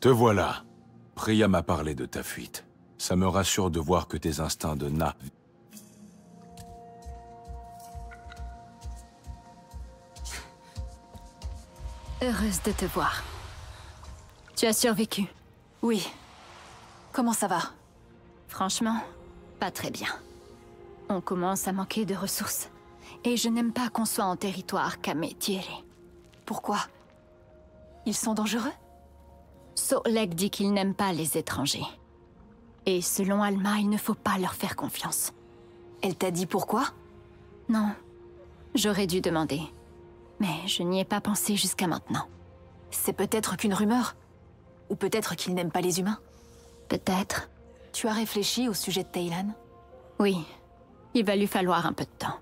Te voilà. Priya m'a parlé de ta fuite. Ça me rassure de voir que tes instincts de Na... Heureuse de te voir. Tu as survécu Oui. Comment ça va? Franchement, pas très bien. On commence à manquer de ressources. Et je n'aime pas qu'on soit en territoire Kame-Thierry. Pourquoi? Ils sont dangereux? Solek dit qu'il n'aime pas les étrangers. Et selon Alma, il ne faut pas leur faire confiance. Elle t'a dit pourquoi? Non. J'aurais dû demander. Mais je n'y ai pas pensé jusqu'à maintenant. C'est peut-être qu'une rumeur? Ou peut-être qu'il n'aime pas les humains? Peut-être. Tu as réfléchi au sujet de Thailand Oui. Il va lui falloir un peu de temps.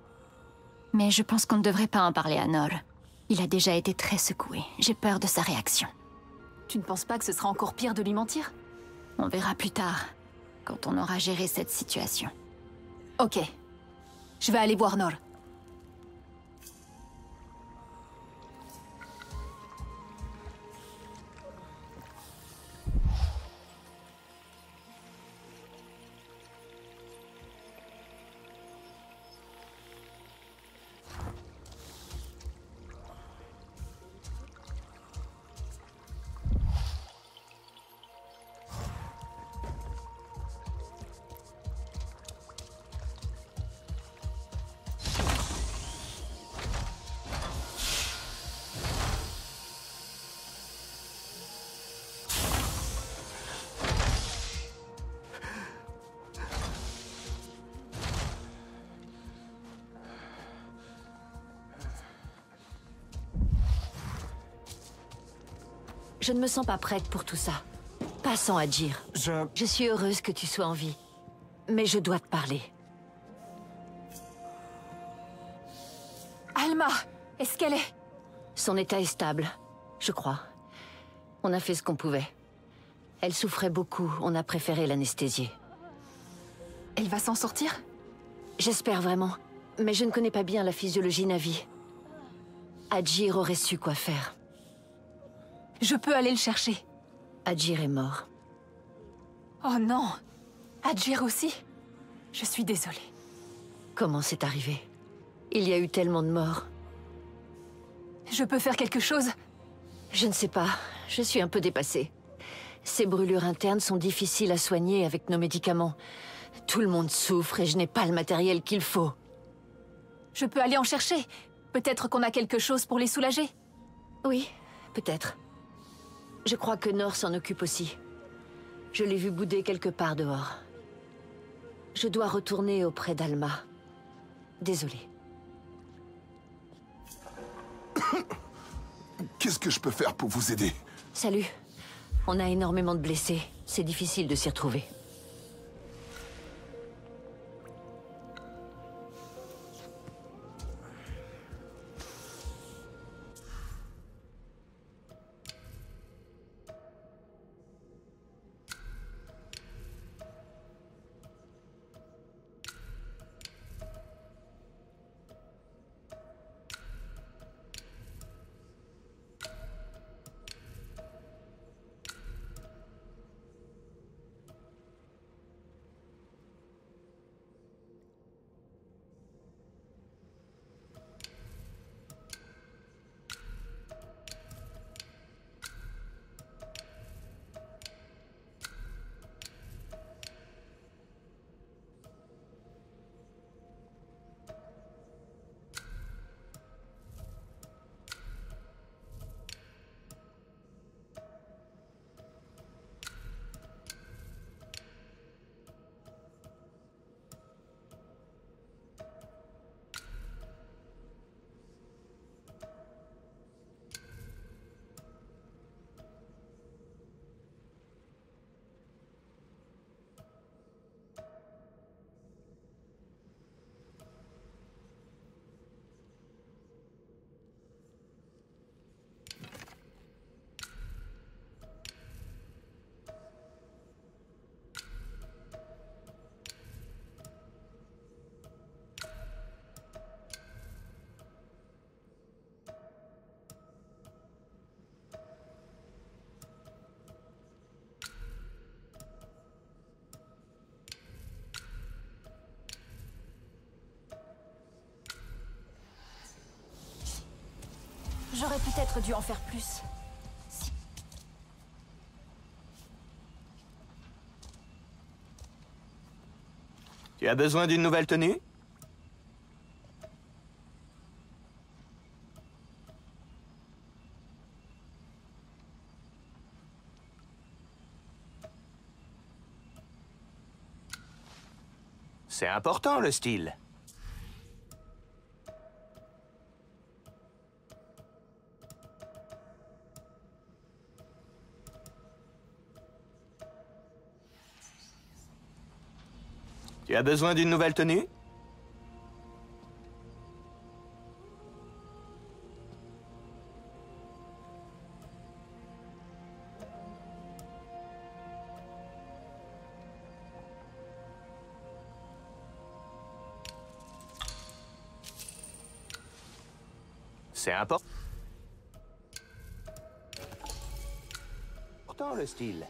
Mais je pense qu'on ne devrait pas en parler à Nor. Il a déjà été très secoué. J'ai peur de sa réaction. Tu ne penses pas que ce sera encore pire de lui mentir? On verra plus tard, quand on aura géré cette situation. Ok. Je vais aller voir Nor. Je ne me sens pas prête pour tout ça. Pas sans agir. Je... Je suis heureuse que tu sois en vie. Mais je dois te parler. Alma Est-ce qu'elle est... Son état est stable, je crois. On a fait ce qu'on pouvait. Elle souffrait beaucoup, on a préféré l'anesthésier. Elle va s'en sortir? J'espère vraiment. Mais je ne connais pas bien la physiologie Navi. Adjir aurait su quoi faire. Je peux aller le chercher. Adjir est mort. Oh non Adjir aussi Je suis désolée. Comment c'est arrivé? Il y a eu tellement de morts. Je peux faire quelque chose? Je ne sais pas. Je suis un peu dépassée. Ces brûlures internes sont difficiles à soigner avec nos médicaments. Tout le monde souffre et je n'ai pas le matériel qu'il faut. Je peux aller en chercher. Peut-être qu'on a quelque chose pour les soulager. Oui, peut-être. Je crois que Nor s'en occupe aussi. Je l'ai vu bouder quelque part dehors. Je dois retourner auprès d'Alma. Désolée. Qu'est-ce que je peux faire pour vous aider? Salut. On a énormément de blessés. C'est difficile de s'y retrouver. J'aurais peut-être dû en faire plus. Tu as besoin d'une nouvelle tenue? C'est important le style. As besoin d'une nouvelle tenue? C'est important. Important le style.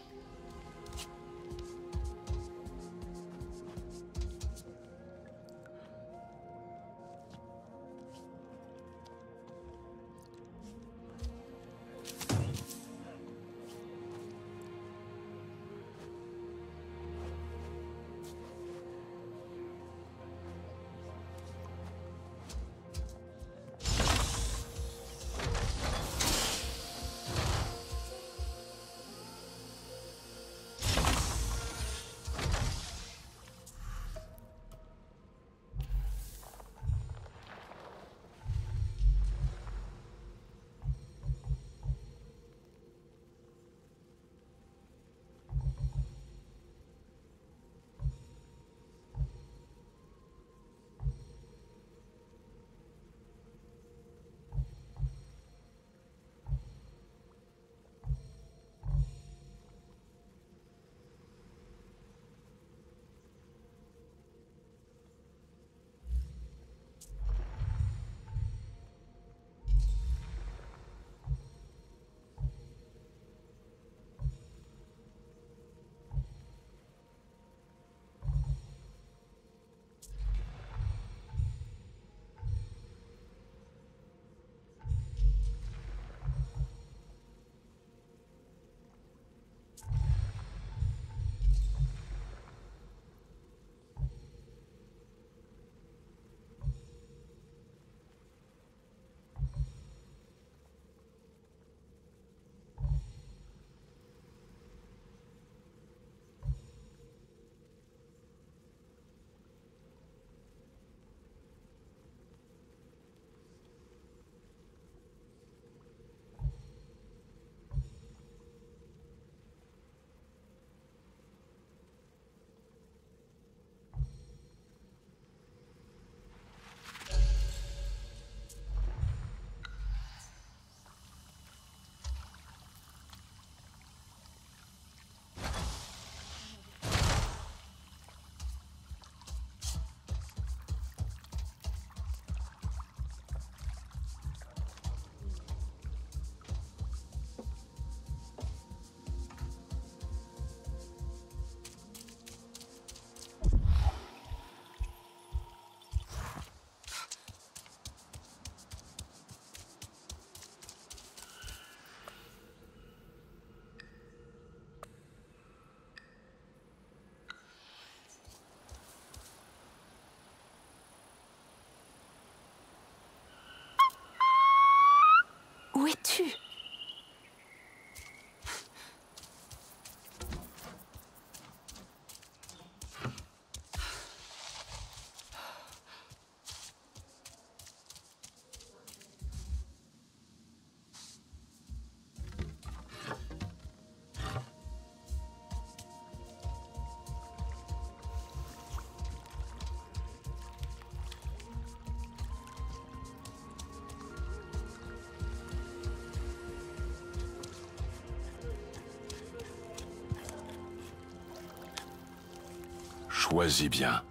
Choisis bien.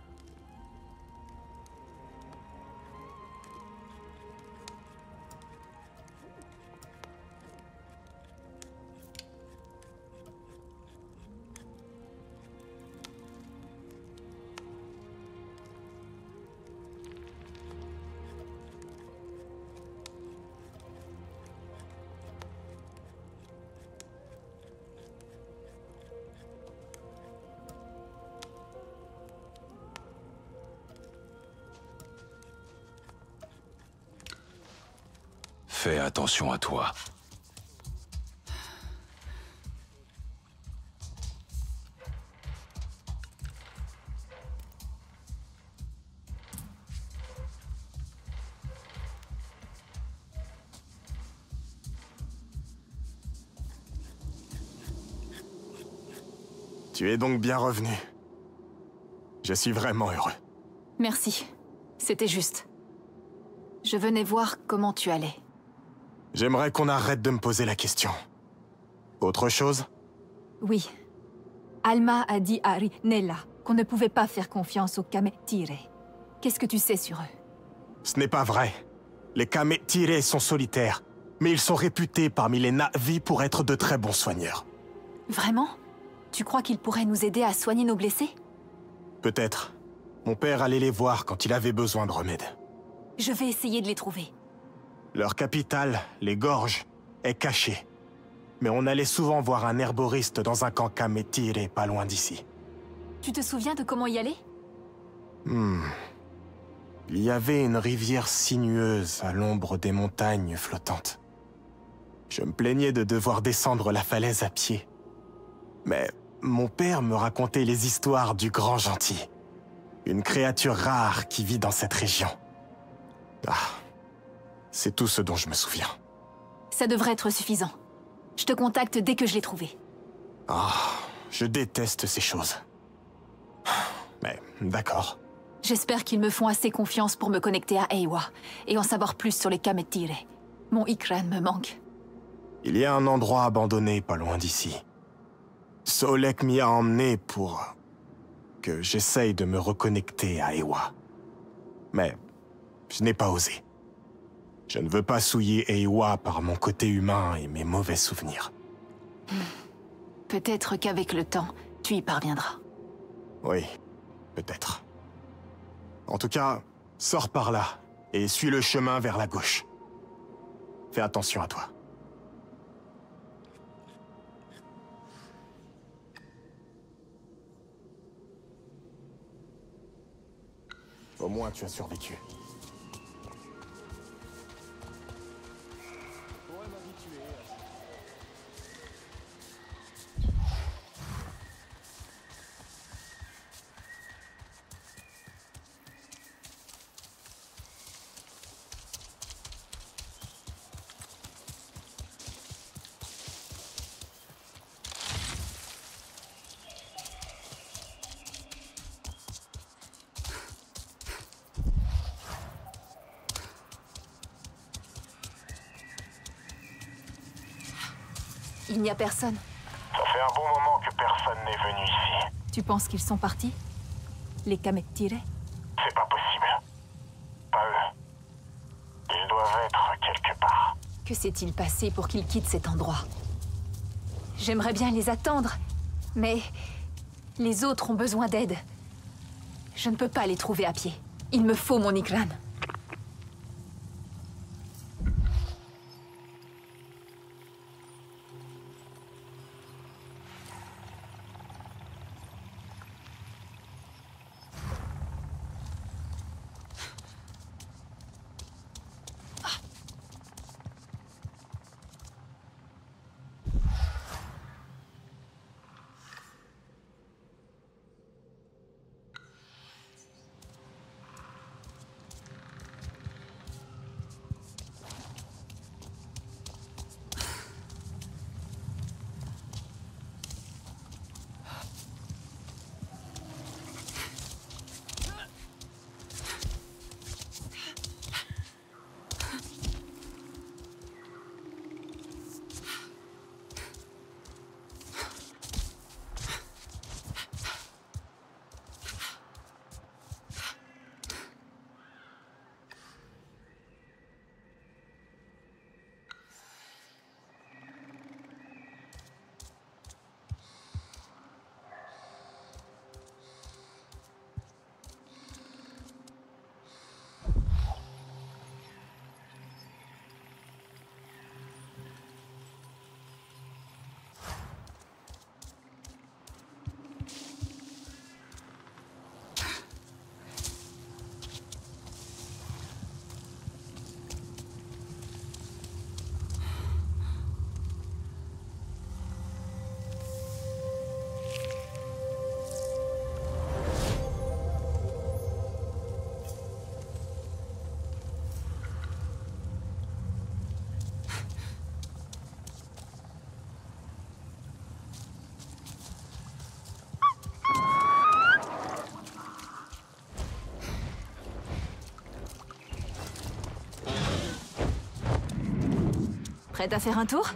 Attention à toi. Tu es donc bien revenu. Je suis vraiment heureux. Merci. C'était juste. Je venais voir comment tu allais. J'aimerais qu'on arrête de me poser la question. Autre chose? Oui. Alma a dit à Rinella qu'on ne pouvait pas faire confiance aux Kametire. Qu'est-ce que tu sais sur eux? Ce n'est pas vrai. Les Kametire sont solitaires, mais ils sont réputés parmi les Na'vi pour être de très bons soigneurs. Vraiment? Tu crois qu'ils pourraient nous aider à soigner nos blessés? Peut-être. Mon père allait les voir quand il avait besoin de remèdes. Je vais essayer de les trouver. Leur capitale, les Gorges, est cachée. Mais on allait souvent voir un herboriste dans un camp Kametire pas loin d'ici. Tu te souviens de comment y aller? Hmm. Il y avait une rivière sinueuse à l'ombre des montagnes flottantes. Je me plaignais de devoir descendre la falaise à pied. Mais mon père me racontait les histoires du grand gentil. Une créature rare qui vit dans cette région. Ah. C'est tout ce dont je me souviens. Ça devrait être suffisant. Je te contacte dès que je l'ai trouvé. Ah, je déteste ces choses. Mais d'accord. J'espère qu'ils me font assez confiance pour me connecter à Eiwa et en savoir plus sur les Kametire. Mon Ikran me manque. Il y a un endroit abandonné pas loin d'ici. Solek m'y a emmené pour que j'essaye de me reconnecter à Ewa. Mais je n'ai pas osé. Je ne veux pas souiller Ewa par mon côté humain et mes mauvais souvenirs. Peut-être qu'avec le temps, tu y parviendras. Oui, peut-être. En tout cas, sors par là et suis le chemin vers la gauche. Fais attention à toi. Au moins, tu as survécu. Il n'y a personne. Ça fait un bon moment que personne n'est venu ici. Tu penses qu'ils sont partis? Les Kametire C'est pas possible. Pas eux. Ils doivent être quelque part. Que s'est-il passé pour qu'ils quittent cet endroit? J'aimerais bien les attendre, mais les autres ont besoin d'aide. Je ne peux pas les trouver à pied. Il me faut mon Ikran. Prête à faire un tour?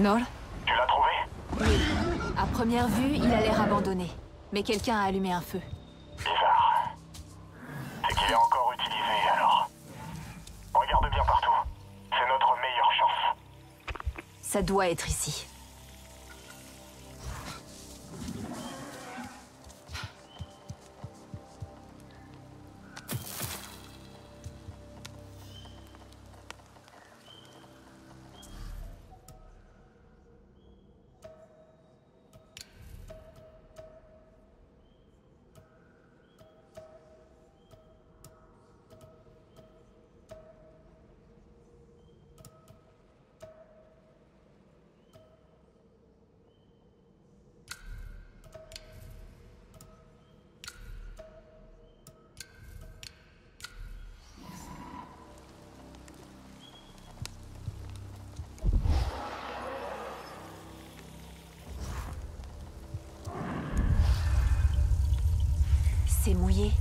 Nord Tu l'as trouvé À première vue, il a l'air abandonné. Mais quelqu'un a allumé un feu. Bizarre. C'est qu'il est encore utilisé, alors. Regarde bien partout. C'est notre meilleure chance. Ça doit être ici. Mouillé.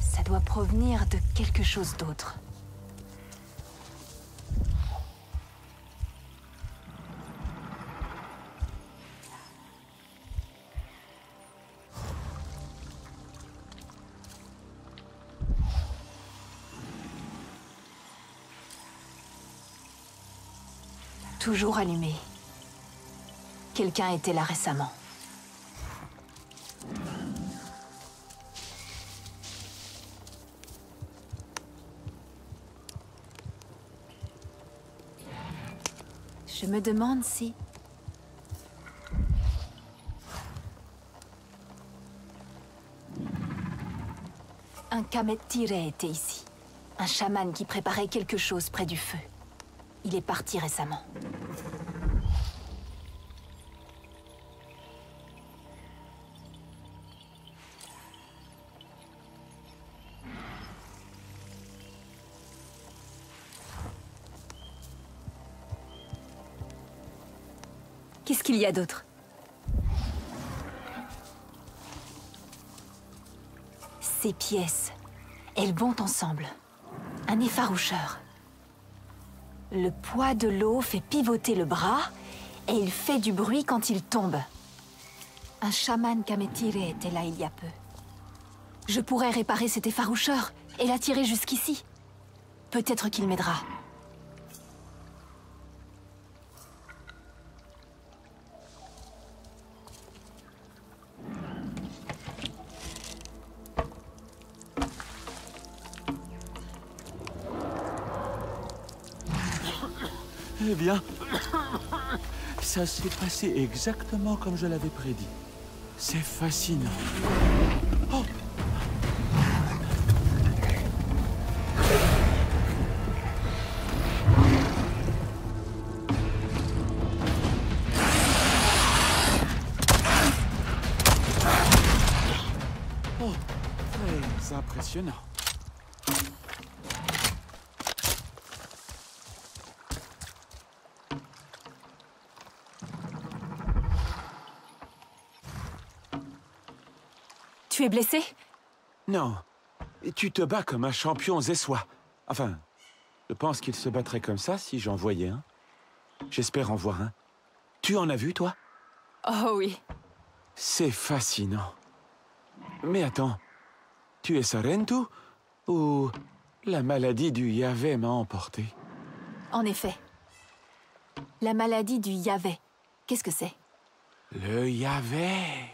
Ça doit provenir de quelque chose d'autre. Toujours allumé. Quelqu'un était là récemment. Je me demande si... Un Kamet Tiré était ici. Un chaman qui préparait quelque chose près du feu. Il est parti récemment. Qu'il y a d'autre Ces pièces, elles vont ensemble. Un effaroucheur. Le poids de l'eau fait pivoter le bras et il fait du bruit quand il tombe. Un chaman Kametire était là il y a peu. Je pourrais réparer cet effaroucheur et l'attirer jusqu'ici. Peut-être qu'il m'aidera. Eh bien, ça s'est passé exactement comme je l'avais prédit. C'est fascinant. Tu es blessé? Non. Et tu te bats comme un champion zessois. Enfin, je pense qu'il se battrait comme ça si j'en voyais un. J'espère en voir un. Tu en as vu, toi? Oh oui. C'est fascinant. Mais attends, tu es Sarentu ou la maladie du Yahvé m'a emporté? En effet. La maladie du Yahvé. Qu'est-ce que c'est? Le Yahvé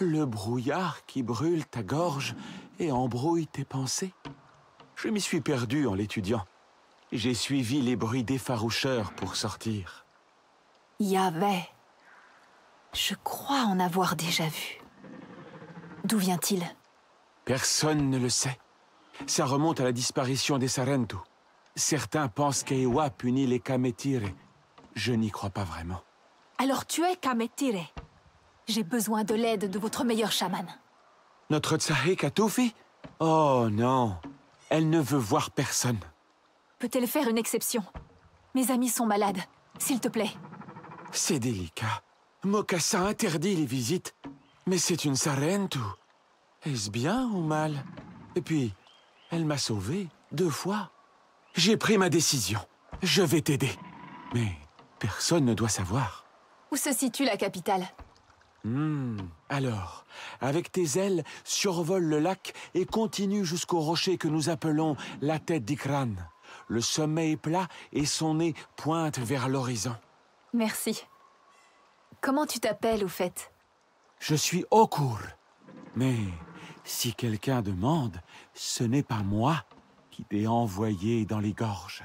Le brouillard qui brûle ta gorge et embrouille tes pensées Je m'y suis perdu en l'étudiant. J'ai suivi les bruits d'effaroucheurs pour sortir. Yahvé. Je crois en avoir déjà vu. D'où vient-il? Personne ne le sait. Ça remonte à la disparition des Sarentu. Certains pensent qu'Ewa punit les Kametire. Je n'y crois pas vraiment. Alors tu es Kametire? J'ai besoin de l'aide de votre meilleur chaman. Notre Tsahik Atufi Oh non, elle ne veut voir personne. Peut-elle faire une exception? Mes amis sont malades. S'il te plaît. C'est délicat. Mokassa interdit les visites. Mais c'est une Sarentu. Est-ce bien ou mal? Et puis, elle m'a sauvé deux fois. J'ai pris ma décision. Je vais t'aider. Mais personne ne doit savoir. Où se situe la capitale? Hmm. Alors, avec tes ailes, survole le lac et continue jusqu'au rocher que nous appelons la tête d'Ikran. Le sommet est plat et son nez pointe vers l'horizon. Merci. Comment tu t'appelles au fait? Je suis Okur. Mais si quelqu'un demande, ce n'est pas moi qui t'ai envoyé dans les gorges.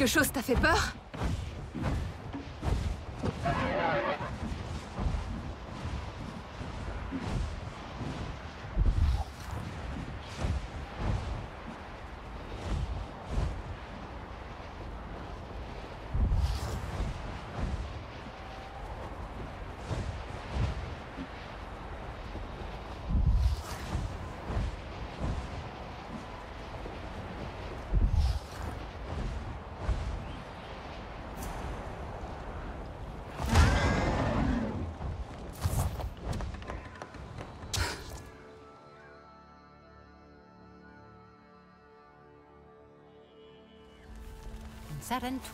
Quelque chose t'a fait peur Sarentu.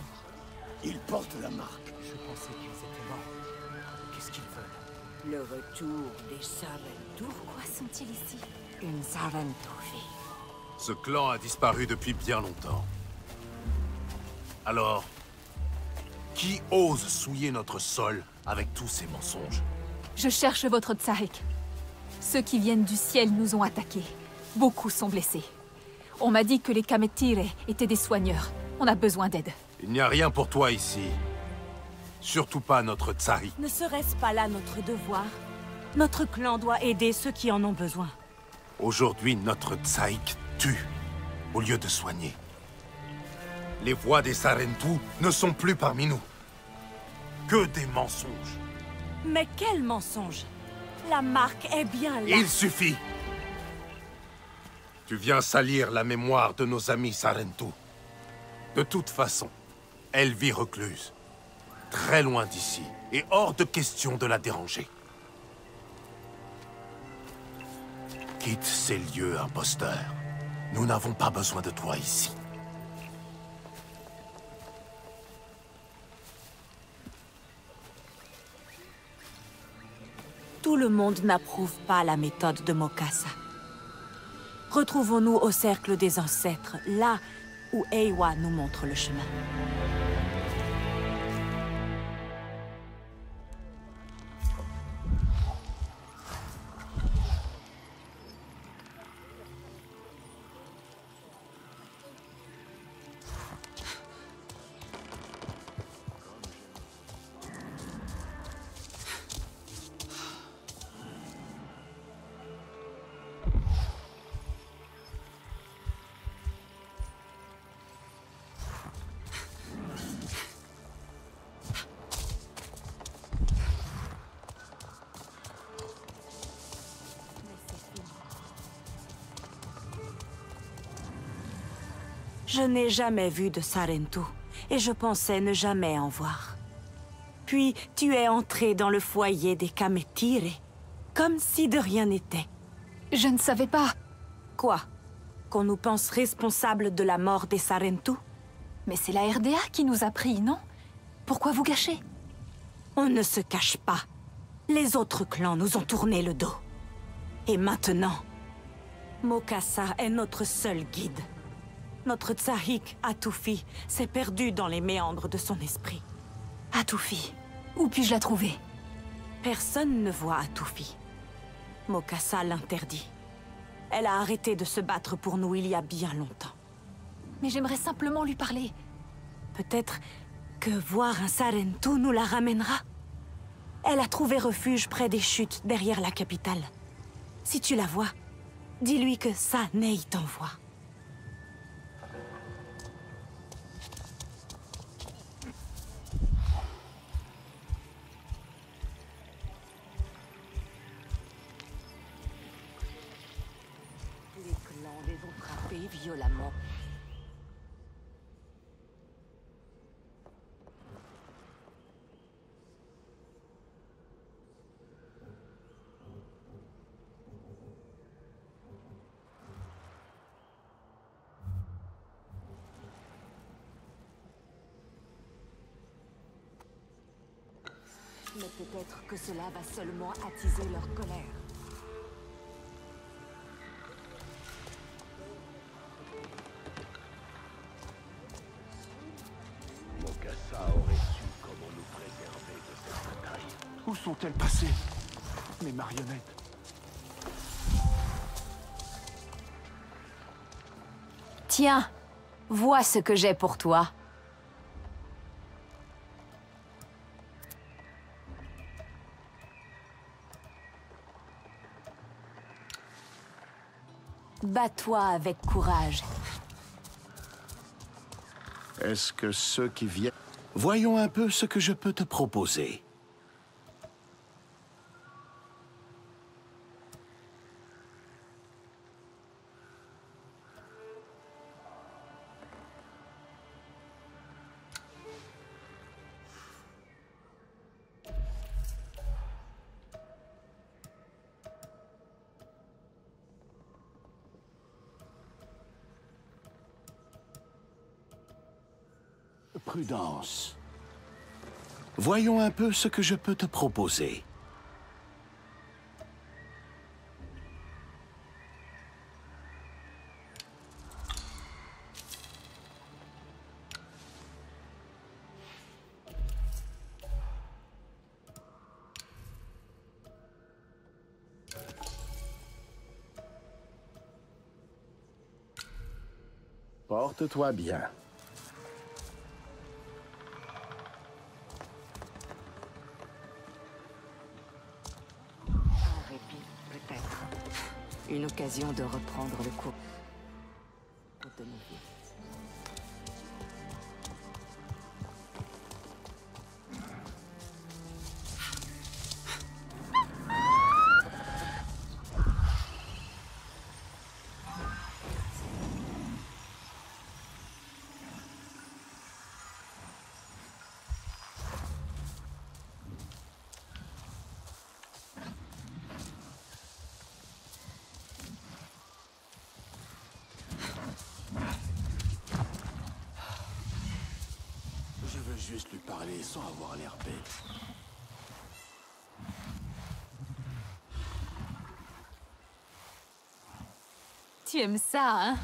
Ils portent la marque. Je pensais qu'ils étaient morts. Qu'est-ce qu'ils veulent? Le retour des Sarentu. Pourquoi sont-ils ici? Une Sarentu Ce clan a disparu depuis bien longtemps. Alors, qui ose souiller notre sol avec tous ces mensonges? Je cherche votre Tsarik. Ceux qui viennent du ciel nous ont attaqués. Beaucoup sont blessés. On m'a dit que les Kametire étaient des soigneurs. On a besoin d'aide. Il n'y a rien pour toi ici. Surtout pas notre Tsari. Ne serait-ce pas là notre devoir? Notre clan doit aider ceux qui en ont besoin. Aujourd'hui, notre Tsaik tue, au lieu de soigner. Les voix des Sarentu ne sont plus parmi nous. Que des mensonges. Mais quel mensonge? La marque est bien là. Il suffit Tu viens salir la mémoire de nos amis Sarentu. De toute façon, elle vit recluse. Très loin d'ici, et hors de question de la déranger. Quitte ces lieux, imposteur. Nous n'avons pas besoin de toi ici. Tout le monde n'approuve pas la méthode de Mokassa. Retrouvons-nous au cercle des ancêtres, là où Eiwa nous montre le chemin. Je n'ai jamais vu de Sarentu, et je pensais ne jamais en voir. Puis tu es entré dans le foyer des Kametire, comme si de rien n'était. Je ne savais pas. Quoi? Qu'on nous pense responsables de la mort des Sarentu Mais c'est la RDA qui nous a pris, non? Pourquoi vous gâchez? On ne se cache pas. Les autres clans nous ont tourné le dos. Et maintenant, Mokassa est notre seul guide. Notre Tsahik, Atufi, s'est perdu dans les méandres de son esprit. Atoufi. Où puis-je la trouver? Personne ne voit Atoufi. Mokassa l'interdit. Elle a arrêté de se battre pour nous il y a bien longtemps. Mais j'aimerais simplement lui parler. Peut-être que voir un Sarentu nous la ramènera? Elle a trouvé refuge près des chutes, derrière la capitale. Si tu la vois, dis-lui que Sanei t'envoie. Mais peut-être que cela va seulement attiser leur colère. Sont-elles passées Mes marionnettes. Tiens, vois ce que j'ai pour toi. Bats-toi avec courage. Est-ce que ceux qui viennent... Voyons un peu ce que je peux te proposer. Prudence. Voyons un peu ce que je peux te proposer. Porte-toi bien. Une occasion de reprendre le cours. de. Sans avoir l'air bête. Tu aimes ça, hein?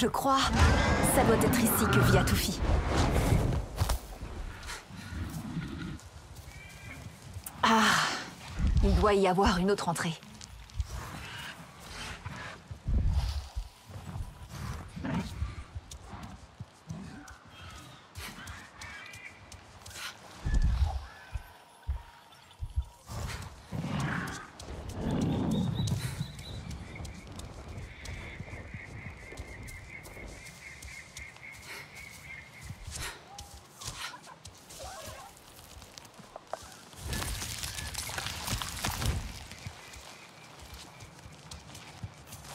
Je crois, ça doit être ici que vit Atoufi. Ah, il doit y avoir une autre entrée.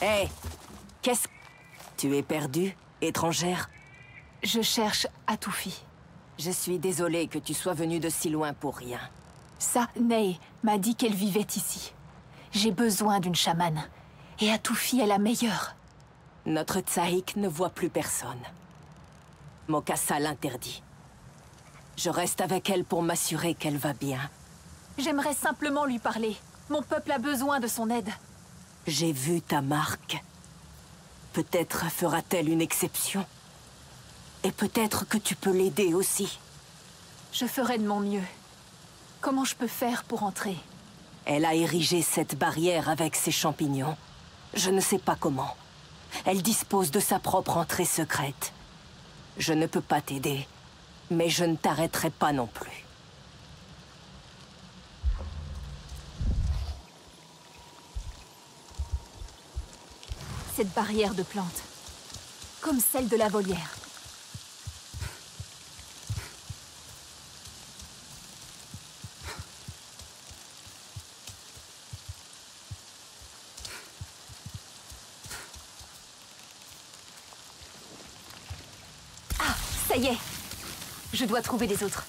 Hé Qu'est-ce... Tu es perdue, étrangère? Je cherche Atoufi. Je suis désolée que tu sois venue de si loin pour rien. Ça, Ney m'a dit qu'elle vivait ici. J'ai besoin d'une chamane. Et Atoufi est la meilleure. Notre Tsaïk ne voit plus personne. Mokassa l'interdit. Je reste avec elle pour m'assurer qu'elle va bien. J'aimerais simplement lui parler. Mon peuple a besoin de son aide. J'ai vu ta marque. Peut-être fera-t-elle une exception. Et peut-être que tu peux l'aider aussi. Je ferai de mon mieux. Comment je peux faire pour entrer? Elle a érigé cette barrière avec ses champignons. Je ne sais pas comment. Elle dispose de sa propre entrée secrète. Je ne peux pas t'aider, mais je ne t'arrêterai pas non plus. Cette barrière de plantes. Comme celle de la volière. Ah, ça y est Je dois trouver les autres.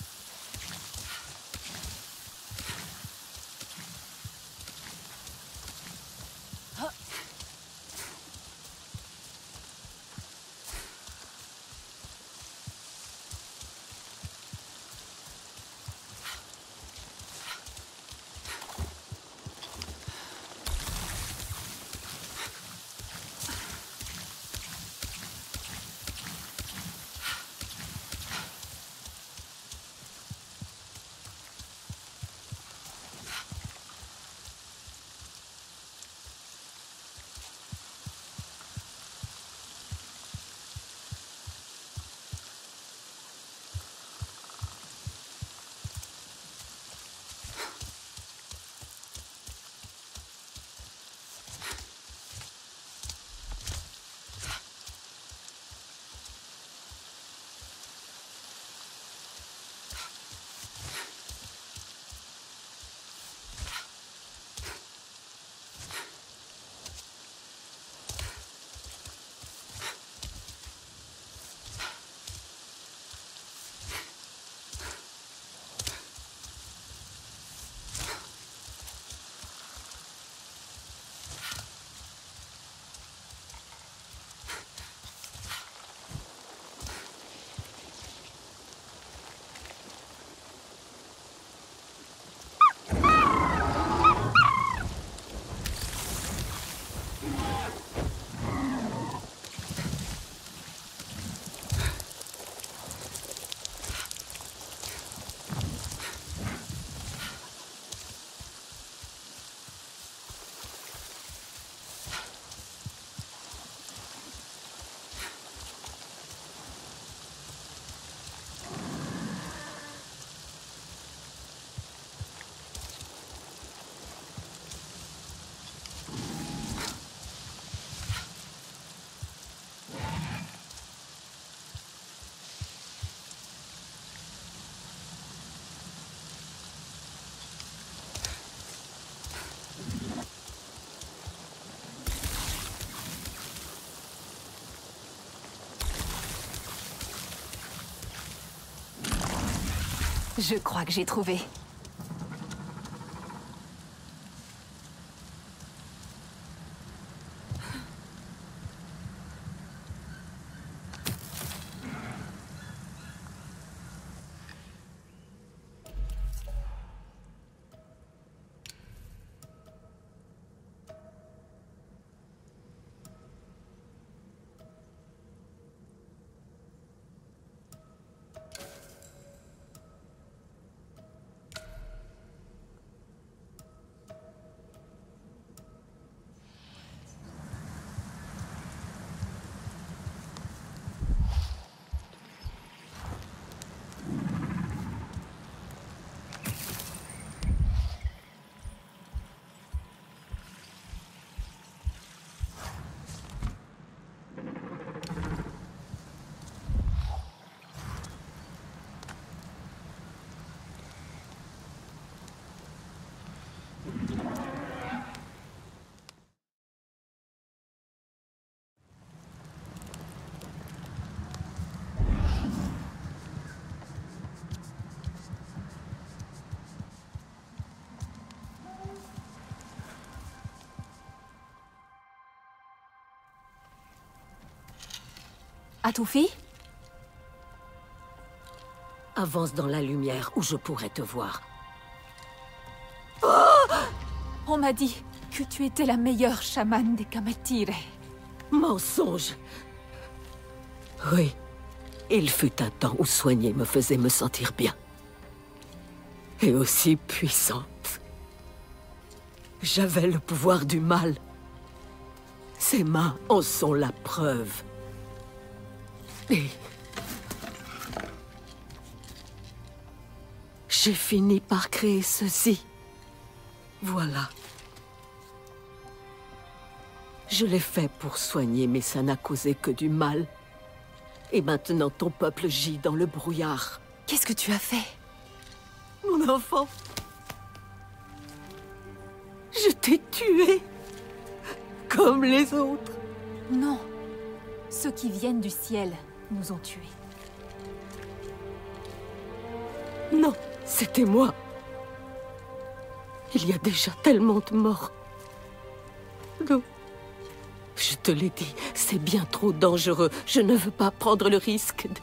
Je crois que j'ai trouvé. Atoufi Avance dans la lumière où je pourrais te voir. On m'a dit que tu étais la meilleure chamane des Kamatire. Mensonge Oui. Il fut un temps où soigner me faisait me sentir bien. Et aussi puissante. J'avais le pouvoir du mal. Ses mains en sont la preuve. Et... J'ai fini par créer ceci. Voilà. Je l'ai fait pour soigner, mais ça n'a causé que du mal. Et maintenant, ton peuple gît dans le brouillard. Qu'est-ce que tu as fait? Mon enfant Je t'ai tué Comme les autres Non. Ceux qui viennent du ciel nous ont tués. Non, c'était moi. Il y a déjà tellement de morts. Non. Je te l'ai dit, c'est bien trop dangereux. Je ne veux pas prendre le risque de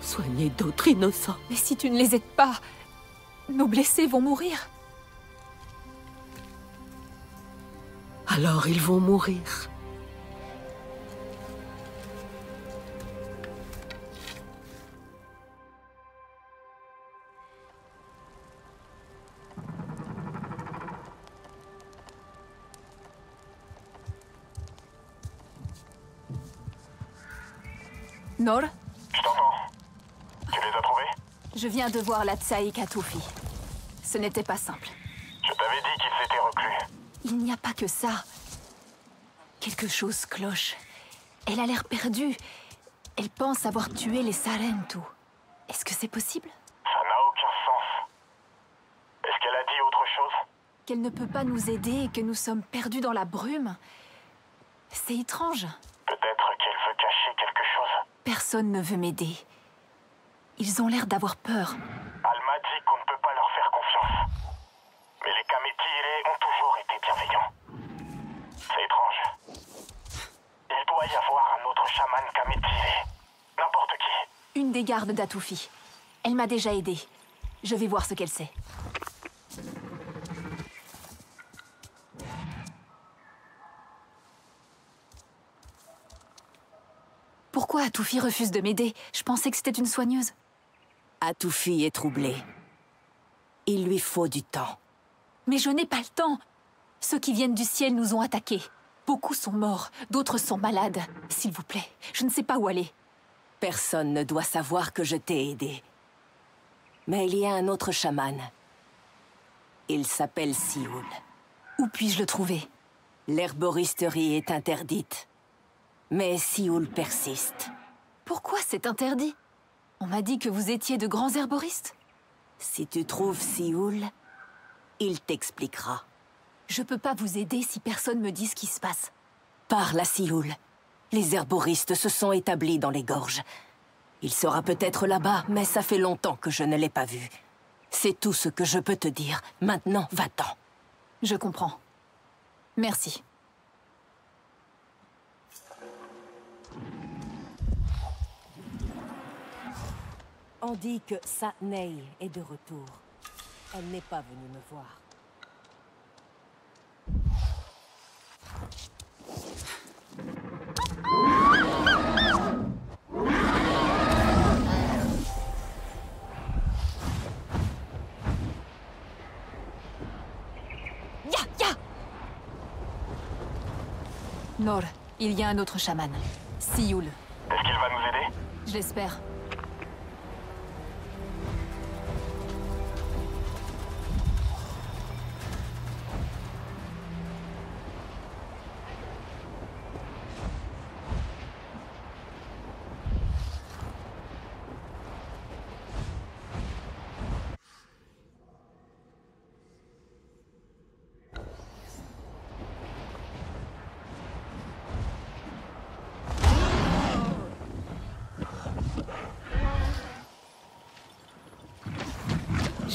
soigner d'autres innocents. Mais si tu ne les aides pas, nos blessés vont mourir. Alors ils vont mourir. Nor Je t'entends. Tu les as trouvés Je viens de voir la Tsaïk à Toufi. Ce n'était pas simple. Je t'avais dit qu'ils étaient reclus. Il n'y a pas que ça. Quelque chose cloche. Elle a l'air perdue. Elle pense avoir tué les Sarentu. Est-ce que c'est possible? Ça n'a aucun sens. Est-ce qu'elle a dit autre chose? Qu'elle ne peut pas nous aider et que nous sommes perdus dans la brume? C'est étrange. Peut-être qu'elle veut cacher quelque chose. Personne ne veut m'aider. Ils ont l'air d'avoir peur. Alma dit qu'on ne peut pas leur faire confiance. Mais les Kametire ont toujours été bienveillants. C'est étrange. Il doit y avoir un autre chaman Kametire. N'importe qui. Une des gardes d'Atoufi. Elle m'a déjà aidée. Je vais voir ce qu'elle sait. Pourquoi Atoufi refuse de m'aider Je pensais que c'était une soigneuse. Atoufi est troublé. Il lui faut du temps. Mais je n'ai pas le temps. Ceux qui viennent du ciel nous ont attaqués. Beaucoup sont morts, d'autres sont malades. S'il vous plaît, je ne sais pas où aller. Personne ne doit savoir que je t'ai aidé. Mais il y a un autre chaman. Il s'appelle Sioul. Où puis-je le trouver? L'herboristerie est interdite. Mais Sioul persiste. Pourquoi c'est interdit? On m'a dit que vous étiez de grands herboristes. Si tu trouves Sioul, il t'expliquera. Je peux pas vous aider si personne me dit ce qui se passe. Parle à Sioul. Les herboristes se sont établis dans les gorges. Il sera peut-être là-bas, mais ça fait longtemps que je ne l'ai pas vu. C'est tout ce que je peux te dire. Maintenant, va-t'en. Je comprends. Merci. On dit que Satney est de retour. Elle n'est pas venue me voir. Ya, ya Nor, il y a un autre chaman. Sioul. Est-ce qu'il va nous aider? Je l'espère.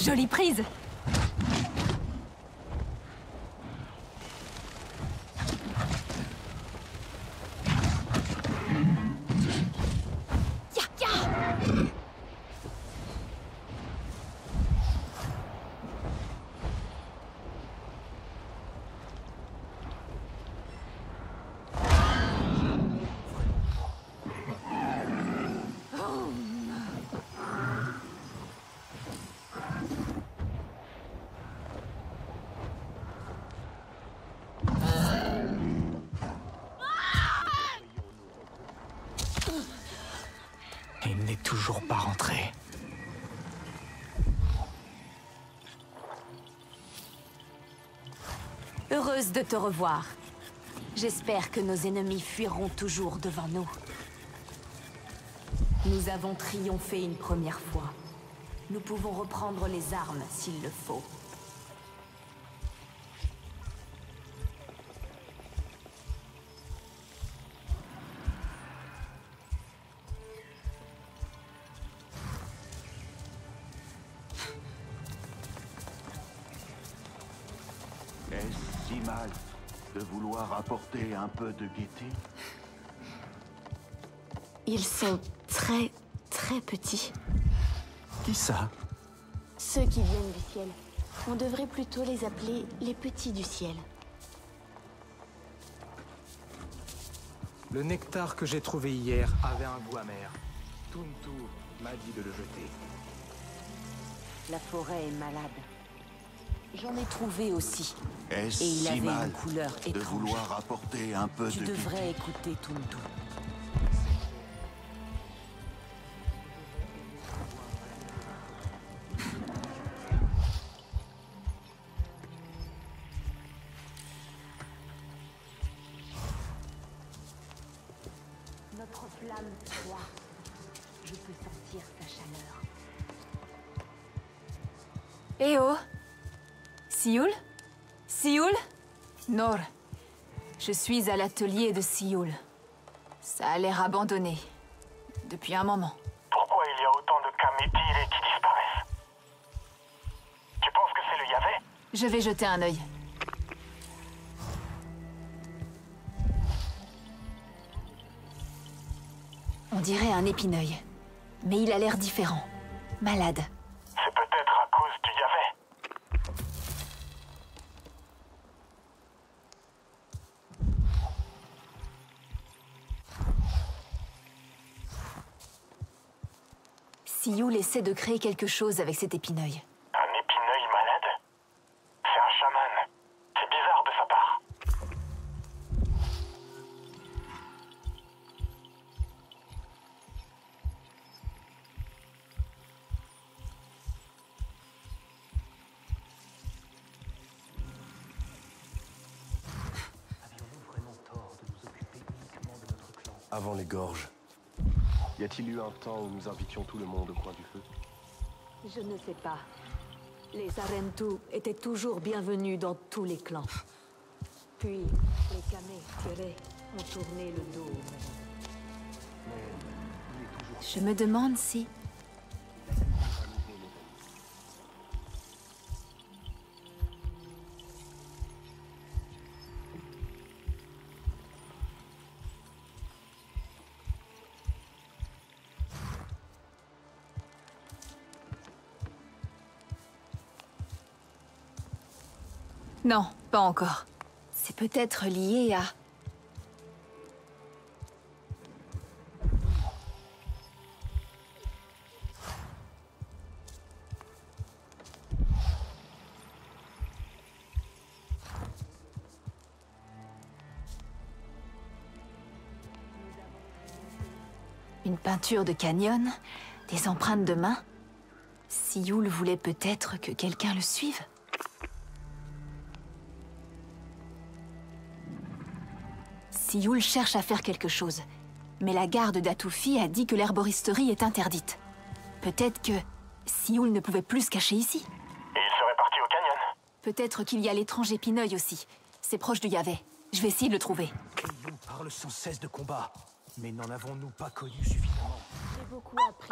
Jolie prise pas rentré. Heureuse de te revoir. J'espère que nos ennemis fuiront toujours devant nous. Nous avons triomphé une première fois. Nous pouvons reprendre les armes s'il le faut. Apporter un peu de gaieté Ils sont très, très petits. Qui ça Ceux qui viennent du ciel. On devrait plutôt les appeler les petits du ciel. Le nectar que j'ai trouvé hier avait un goût amer. Tuntu m'a dit de le jeter. La forêt est malade. J'en ai trouvé aussi. Est-ce Et il si mal une couleur de vouloir apporter un peu Tu de devrais écouter Tuntu. Je suis à l'atelier de Sioul. Ça a l'air abandonné. Depuis un moment. Pourquoi il y a autant de Kamétire qui disparaissent? Tu penses que c'est le Yavé Je vais jeter un œil. On dirait un épineuil. Mais il a l'air différent. Malade. C'est peut-être à cause du Yavé. Sioul essaie de créer quelque chose avec cet épineuil. Un épineuil malade? C'est un chaman. C'est bizarre de sa part. Avant les gorges. Y a-t-il eu un temps où nous invitions tout le monde au coin du feu Je ne sais pas. Les Arentu étaient toujours bienvenus dans tous les clans. Puis, les Kame ont tourné le dos Je me demande si... encore. C'est peut-être lié à... Une peinture de canyon Des empreintes de mains Sioul voulait peut-être que quelqu'un le suive Sioul cherche à faire quelque chose. Mais la garde d'Atoufi a dit que l'herboristerie est interdite. Peut-être que Sioul ne pouvait plus se cacher ici. Et il serait parti au canyon Peut-être qu'il y a l'étrange épineuil aussi. C'est proche du Yavet. Je vais essayer de le trouver. Parle sans cesse de combat, mais n'en avons-nous pas connu suffisamment? J'ai beaucoup appris.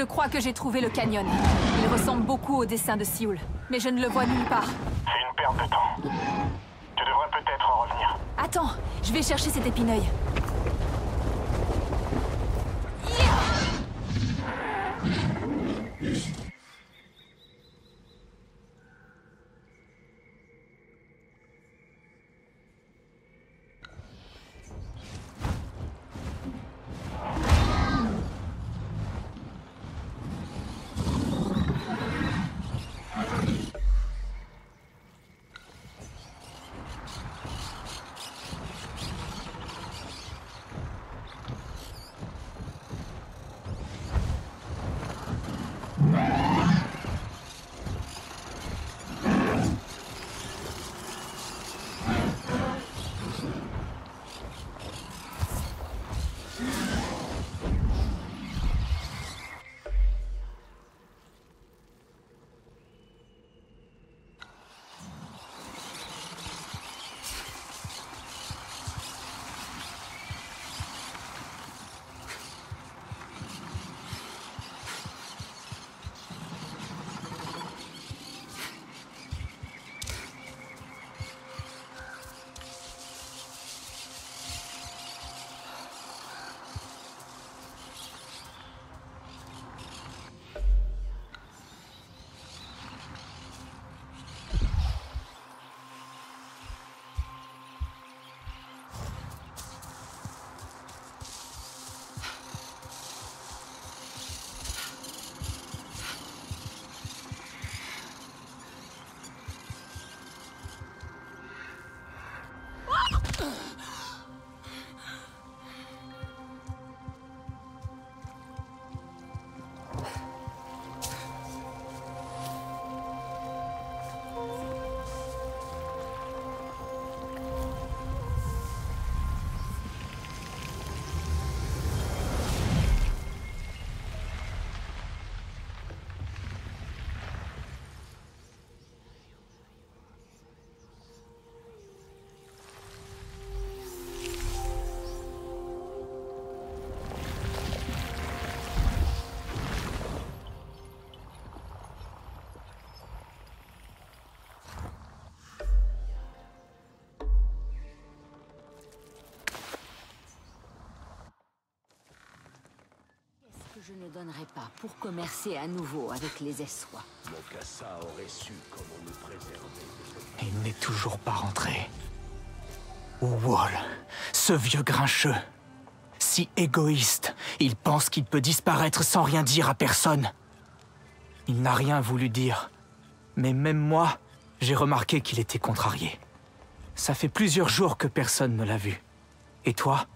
Je crois que j'ai trouvé le canyon. Il ressemble beaucoup au dessin de Sioul, mais je ne le vois nulle part. C'est une perte de temps. Tu devrais peut-être en revenir. Attends, je vais chercher cet épineuil. Je ne donnerais pas pour commercer à nouveau avec les Essois Mokassa aurait su comment nous préserver Il n'est toujours pas rentré. Wall, ce vieux grincheux. Si égoïste, il pense qu'il peut disparaître sans rien dire à personne. Il n'a rien voulu dire. Mais même moi, j'ai remarqué qu'il était contrarié. Ça fait plusieurs jours que personne ne l'a vu. Et toi?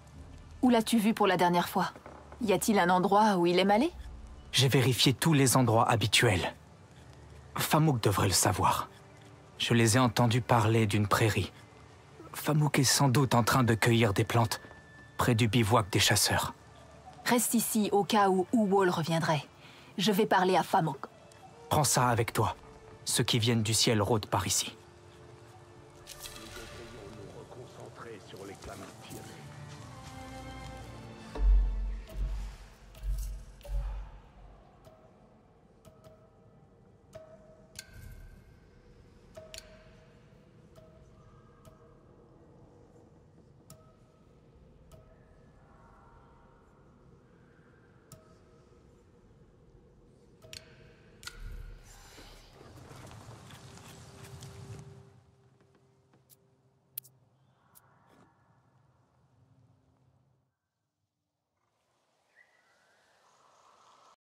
Où l'as-tu vu pour la dernière fois? Y a-t-il un endroit où il aime aller? J'ai vérifié tous les endroits habituels. Famouk devrait le savoir. Je les ai entendus parler d'une prairie. Famouk est sans doute en train de cueillir des plantes, près du bivouac des chasseurs. Reste ici au cas où Uwol reviendrait. Je vais parler à Famok. Prends ça avec toi. Ceux qui viennent du ciel rôdent par ici.